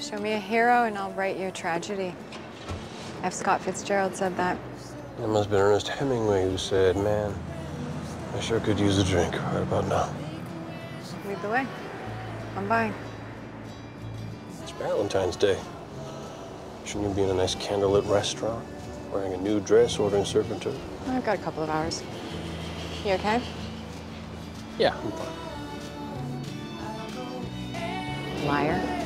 Show me a hero and I'll write you a tragedy. F. Scott Fitzgerald said that. It must have been Ernest Hemingway who said, man, I sure could use a drink right about now. Lead the way. I'm buying. It's Valentine's Day. Shouldn't you be in a nice candlelit restaurant, wearing a new dress, ordering serpentine? I've got a couple of hours. You okay? Yeah, I'm fine. Liar.